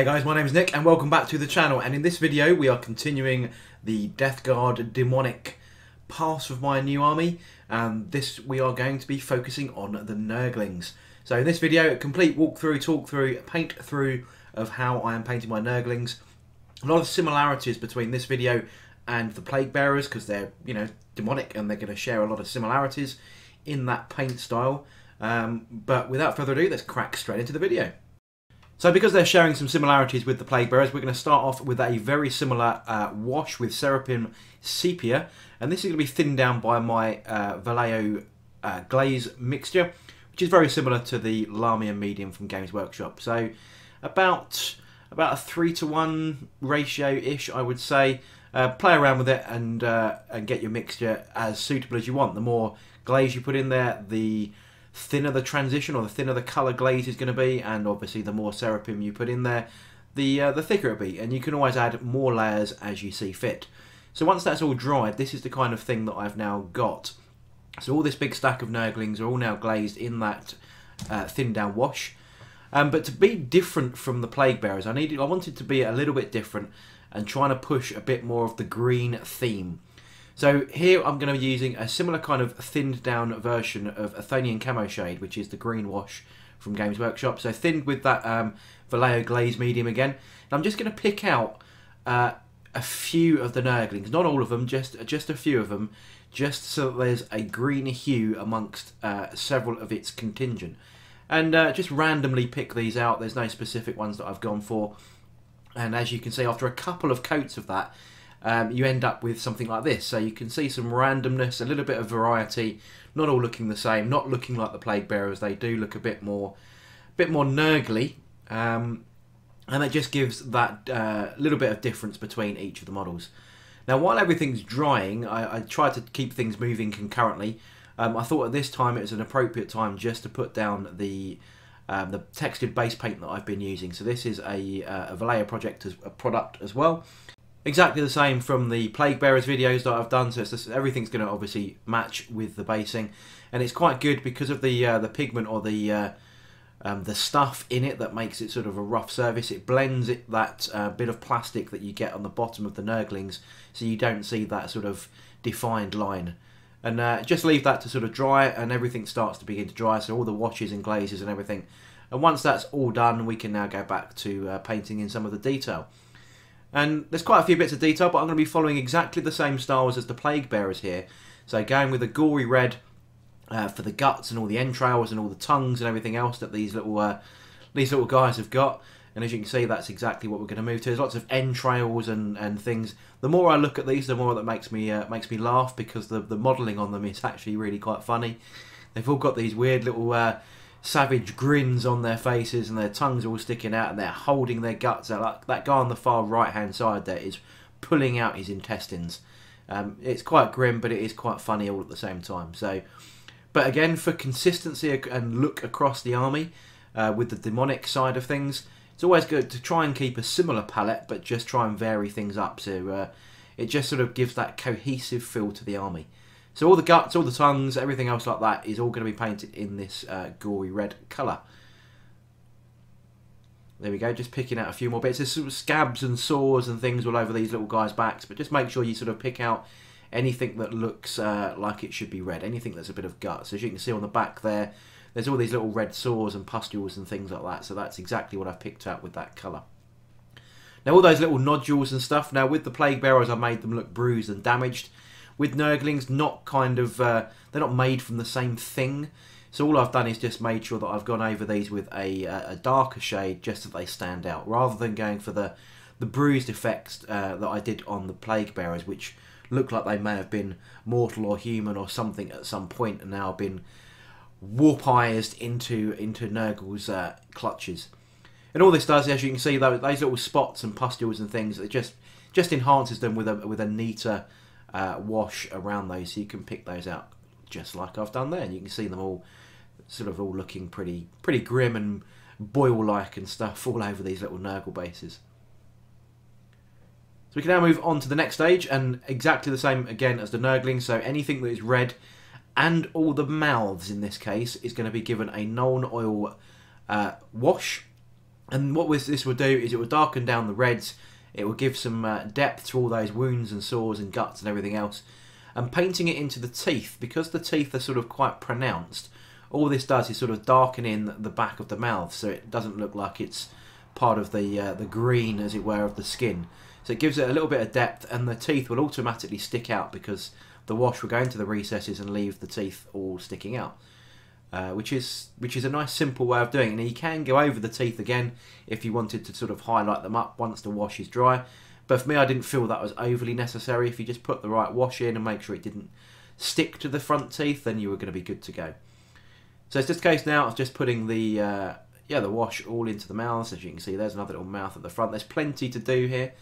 Hey guys, my name is Nick and welcome back to the channel and in this video we are continuing the Death Guard demonic pass of my new army and this we are going to be focusing on the Nurglings. So in this video, a complete walkthrough, talk through, paint through of how I am painting my Nurglings. A lot of similarities between this video and the Plague Bearers because they're, you know, demonic and they're going to share a lot of similarities in that paint style. Um, but without further ado, let's crack straight into the video. So because they're sharing some similarities with the Plague Bearers, we're going to start off with a very similar uh, wash with Seraphim Sepia. And this is going to be thinned down by my uh, Vallejo uh, glaze mixture, which is very similar to the Lahmian medium from Games Workshop. So about about a 3 to 1 ratio-ish, I would say. Uh, play around with it and, uh, and get your mixture as suitable as you want. The more glaze you put in there, the thinner the transition or the thinner the colour glaze is going to be and obviously the more seraphim you put in there the uh, the thicker it'll be and you can always add more layers as you see fit. So once that's all dried this is the kind of thing that I've now got. So all this big stack of Nurglings are all now glazed in that uh, thin down wash. Um, but to be different from the Plague Bearers I needed I wanted to be a little bit different and trying to push a bit more of the green theme so here I'm going to be using a similar kind of thinned down version of Athonian Camo Shade, which is the green wash from Games Workshop. So thinned with that um, Vallejo Glaze medium again. And I'm just going to pick out uh, a few of the Nurglings, not all of them, just just a few of them, just so that there's a green hue amongst uh, several of its contingent. And uh, just randomly pick these out. There's no specific ones that I've gone for. And as you can see, after a couple of coats of that, um, you end up with something like this. So you can see some randomness, a little bit of variety, not all looking the same, not looking like the Plague Bearers. They do look a bit more, a bit more nurgly, um, and that just gives that uh, little bit of difference between each of the models. Now, while everything's drying, I, I try to keep things moving concurrently. Um, I thought at this time it was an appropriate time just to put down the um, the textured base paint that I've been using. So this is a, uh, a Vallejo project as a product as well exactly the same from the Plague Bearers videos that I've done. So just, everything's going to obviously match with the basing, and it's quite good because of the uh, the pigment or the uh, um, the stuff in it that makes it sort of a rough surface. It blends it that uh, bit of plastic that you get on the bottom of the Nurglings, so you don't see that sort of defined line. And uh, just leave that to sort of dry, and everything starts to begin to dry. So all the washes and glazes and everything. And once that's all done, we can now go back to uh, painting in some of the detail. And there's quite a few bits of detail, but I'm going to be following exactly the same styles as the Plague Bearers here. So going with a gory red uh, for the guts and all the entrails and all the tongues and everything else that these little uh, these little guys have got. And as you can see, that's exactly what we're going to move to. There's lots of entrails and, and things. The more I look at these, the more that makes me uh, makes me laugh because the the modelling on them is actually really quite funny. They've all got these weird little uh, savage grins on their faces and their tongues all sticking out and they're holding their guts out. Like that guy on the far right hand side there is pulling out his intestines. Um, it's quite grim, but it is quite funny all at the same time. So, but again, for consistency and look across the army uh, with the demonic side of things, it's always good to try and keep a similar palette, but just try and vary things up. So uh, it just sort of gives that cohesive feel to the army. So all the guts, all the tongues, everything else like that is all going to be painted in this uh, gory red colour. There we go, just picking out a few more bits. There's of scabs and sores and things all over these little guys' backs, but just make sure you sort of pick out anything that looks uh, like it should be red, anything that's a bit of guts. As you can see on the back there, there's all these little red sores and pustules and things like that, so that's exactly what I've picked out with that colour. Now all those little nodules and stuff, now with the Plague Bearers I made them look bruised and damaged with Nurglings, not kind of uh, they're not made from the same thing. So all I've done is just made sure that I've gone over these with a, a darker shade just so they stand out, rather than going for the the bruised effects uh, that I did on the Plague Bearers, which look like they may have been mortal or human or something at some point and now been warpized into into Nurgle's uh, clutches. And all this does, as you can see, those, those little spots and pustules and things, it just just enhances them with a with a neater uh, wash around those so you can pick those out just like I've done there and you can see them all sort of all looking pretty pretty grim and boil-like and stuff all over these little Nurgle bases. So we can now move on to the next stage and exactly the same again as the Nurgling so anything that is red and all the mouths in this case is going to be given a Nuln Oil uh, wash And what this will do is it will darken down the reds, it will give some uh, depth to all those wounds and sores and guts and everything else. And painting it into the teeth, because the teeth are sort of quite pronounced, all this does is sort of darken in the back of the mouth so it doesn't look like it's part of the uh, the green, as it were, of the skin. So it gives it a little bit of depth and the teeth will automatically stick out because the wash will go into the recesses and leave the teeth all sticking out. Uh, which is which is a nice simple way of doing it. And you can go over the teeth again if you wanted to sort of highlight them up once the wash is dry. But for me, I didn't feel that was overly necessary. If you just put the right wash in and make sure it didn't stick to the front teeth, then you were going to be good to go. So it's just a case now of just putting the uh, yeah the wash all into the mouths. As you can see, there's another little mouth at the front. There's plenty to do here.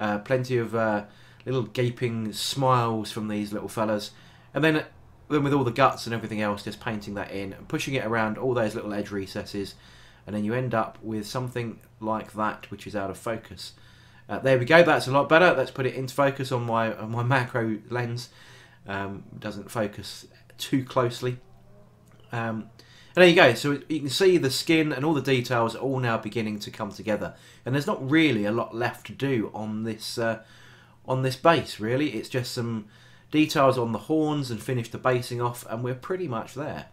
Uh, plenty of uh, little gaping smiles from these little fellas. And then then with all the guts and everything else, just painting that in and pushing it around all those little edge recesses, and then you end up with something like that, which is out of focus. Uh, there we go. That's a lot better. Let's put it into focus on my on my macro lens. Um, doesn't focus too closely. Um, and there you go. So you can see the skin and all the details all now beginning to come together. And there's not really a lot left to do on this uh, on this base. Really, it's just some details on the horns and finish the basing off and we're pretty much there.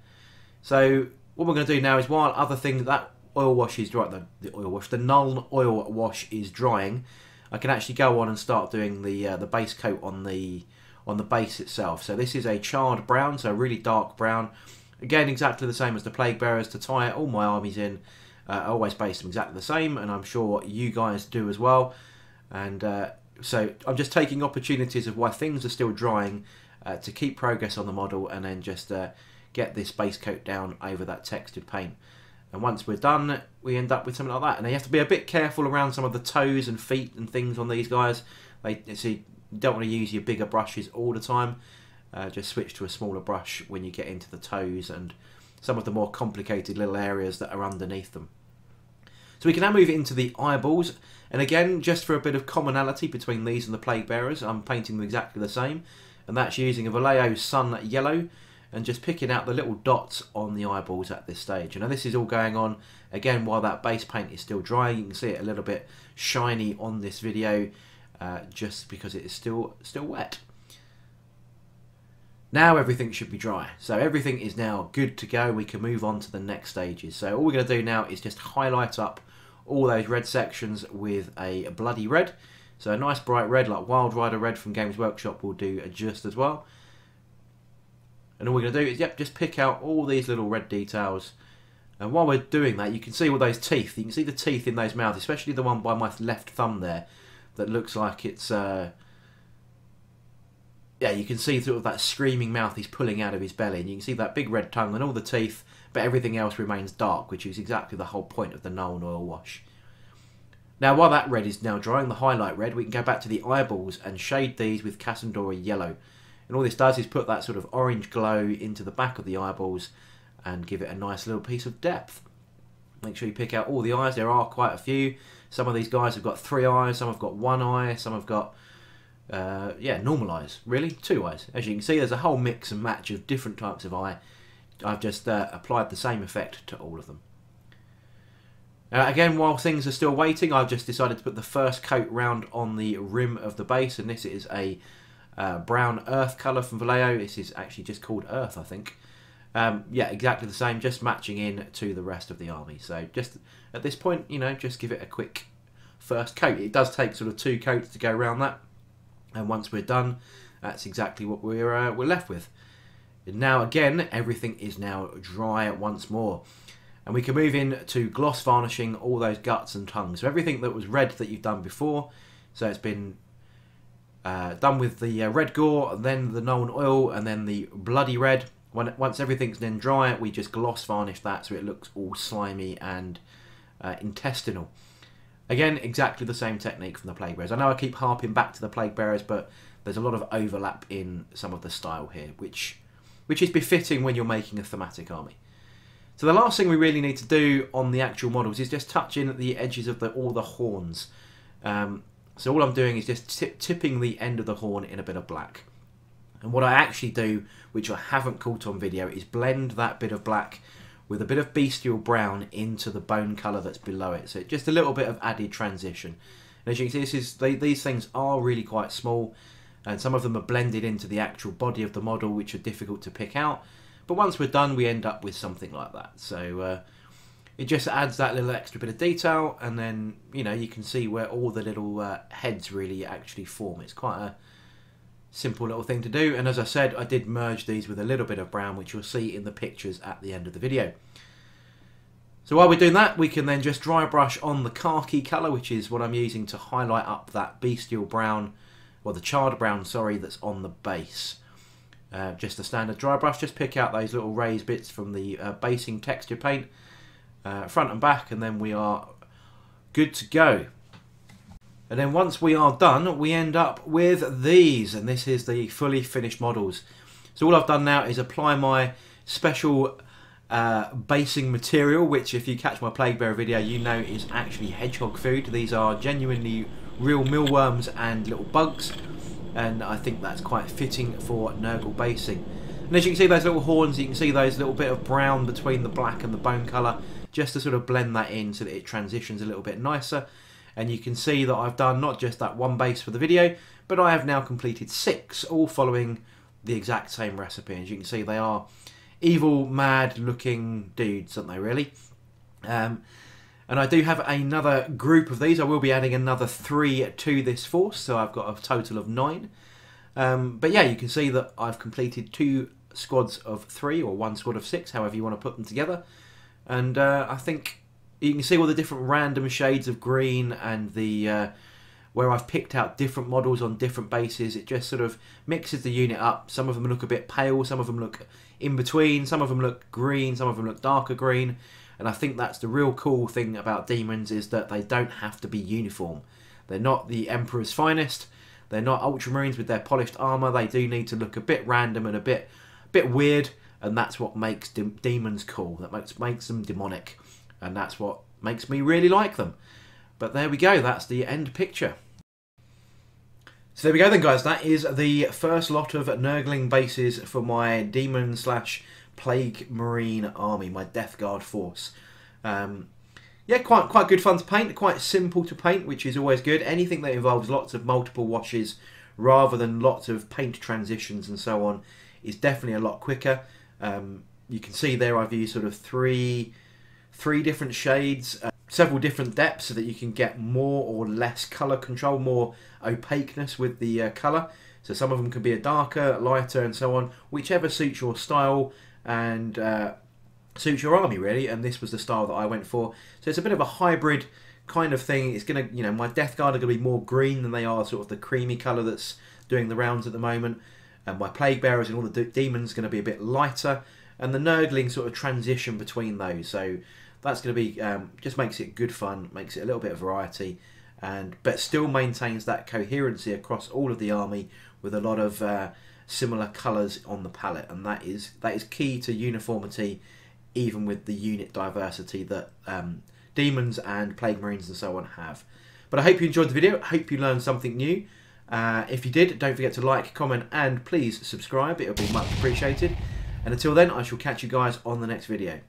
So what we're going to do now is while other things that oil wash is dry, the, the oil wash, the Nuln oil wash is drying, I can actually go on and start doing the uh, the base coat on the on the base itself. So this is a charred brown, so really dark brown. Again, exactly the same as the Plague Bearers to tie all my armies in. Uh, I always base them exactly the same, and I'm sure you guys do as well. And uh, so I'm just taking opportunities of why things are still drying uh, to keep progress on the model and then just uh, get this base coat down over that textured paint. And once we're done, we end up with something like that. And you have to be a bit careful around some of the toes and feet and things on these guys. They see you don't want to use your bigger brushes all the time. Uh, just switch to a smaller brush when you get into the toes and some of the more complicated little areas that are underneath them. So we can now move into the eyeballs. And again, just for a bit of commonality between these and the Plague Bearers, I'm painting them exactly the same. And that's using a Vallejo Sun Yellow and just picking out the little dots on the eyeballs at this stage. And now this is all going on, again, while that base paint is still drying. You can see it a little bit shiny on this video, uh, just because it is still still wet. Now everything should be dry. So everything is now good to go. We can move on to the next stages. So all we're going to do now is just highlight up all those red sections with a bloody red. So a nice bright red like Wild Rider Red from Games Workshop will do just as well. And all we're going to do is, yep, just pick out all these little red details. And while we're doing that, you can see all those teeth. You can see the teeth in those mouths, especially the one by my left thumb there that looks like it's... Uh, yeah, you can see sort of that screaming mouth he's pulling out of his belly, and you can see that big red tongue and all the teeth, but everything else remains dark, which is exactly the whole point of the Nuln oil wash. Now, while that red is now drying, the highlight red, we can go back to the eyeballs and shade these with Casandora yellow. And all this does is put that sort of orange glow into the back of the eyeballs and give it a nice little piece of depth. Make sure you pick out all the eyes. There are quite a few. Some of these guys have got three eyes, some have got one eye, some have got uh, yeah, normal eyes, really, two eyes. As you can see, there's a whole mix and match of different types of eye. I've just uh, applied the same effect to all of them. Uh, again, while things are still waiting, I've just decided to put the first coat round on the rim of the base, and this is a uh, brown earth colour from Vallejo. This is actually just called earth, I think. Um, yeah, exactly the same, just matching in to the rest of the army. So just at this point, you know, just give it a quick first coat. It does take sort of two coats to go around that and once we're done that's exactly what we're uh, we're left with. And now again everything is now dry once more. And we can move in to gloss varnishing all those guts and tongues. So everything that was red that you've done before. So it's been uh, done with the uh, red gore then the Nuln oil and then the bloody red. When once everything's then dry we just gloss varnish that so it looks all slimy and uh, intestinal Again, exactly the same technique from the Plague Bearers. I know I keep harping back to the Plague Bearers, but there's a lot of overlap in some of the style here, which which is befitting when you're making a thematic army. So the last thing we really need to do on the actual models is just touch in at the edges of the, all the horns. Um, so all I'm doing is just tip, tipping the end of the horn in a bit of black. And what I actually do, which I haven't caught on video, is blend that bit of black with a bit of bestial brown into the bone colour that's below it. So just a little bit of added transition. And as you can see, this is they, these things are really quite small, and some of them are blended into the actual body of the model, which are difficult to pick out. But once we're done, we end up with something like that. So uh, it just adds that little extra bit of detail, and then you know you can see where all the little uh, heads really actually form. It's quite a simple little thing to do. And as I said, I did merge these with a little bit of brown, which you'll see in the pictures at the end of the video. So while we're doing that, we can then just dry brush on the khaki colour, which is what I'm using to highlight up that bestial brown, or the charred brown, sorry, that's on the base. Uh, just a standard dry brush, just pick out those little raised bits from the uh, basing texture paint, uh, front and back, and then we are good to go. And then once we are done, we end up with these, and this is the fully finished models. So all I've done now is apply my special uh, basing material, which if you catch my Plague Bearer video, you know is actually hedgehog food. These are genuinely real mealworms and little bugs, and I think that's quite fitting for Nurgle basing. And as you can see those little horns, you can see those little bit of brown between the black and the bone colour, just to sort of blend that in so that it transitions a little bit nicer and you can see that I've done not just that one base for the video but I have now completed six all following the exact same recipe. As you can see they are evil mad looking dudes aren't they really? Um, and I do have another group of these. I will be adding another three to this force so I've got a total of nine. Um, but yeah you can see that I've completed two squads of three or one squad of six however you want to put them together. And uh, I think you can see all the different random shades of green and the uh, where I've picked out different models on different bases. It just sort of mixes the unit up. Some of them look a bit pale, some of them look in between, some of them look green, some of them look darker green. And I think that's the real cool thing about demons is that they don't have to be uniform. They're not the Emperor's finest. They're not Ultramarines with their polished armor. They do need to look a bit random and a bit, bit weird, and that's what makes de demons cool. That makes makes them demonic and that's what makes me really like them. But there we go, that's the end picture. So there we go then guys, that is the first lot of Nurgling bases for my Demon slash Plague Marine army, my Death Guard force. Um, yeah, quite quite good fun to paint, quite simple to paint, which is always good. Anything that involves lots of multiple washes rather than lots of paint transitions and so on is definitely a lot quicker. Um, you can see there I've used sort of three three different shades, uh, several different depths so that you can get more or less color control, more opaqueness with the uh, color. So some of them can be a darker, lighter, and so on, whichever suits your style and uh, suits your army really. And this was the style that I went for. So it's a bit of a hybrid kind of thing. It's gonna, you know, my Death Guard are gonna be more green than they are sort of the creamy color that's doing the rounds at the moment. And my Plague Bearers and all the demons are going to be a bit lighter, and the Nurgling sort of transition between those. So that's going to be um, just makes it good fun, makes it a little bit of variety, and but still maintains that coherency across all of the army with a lot of uh, similar colours on the palette, and that is that is key to uniformity, even with the unit diversity that um, demons and plague marines and so on have. But I hope you enjoyed the video. I hope you learned something new. Uh, if you did, don't forget to like, comment, and please subscribe. It would be much appreciated. And until then, I shall catch you guys on the next video.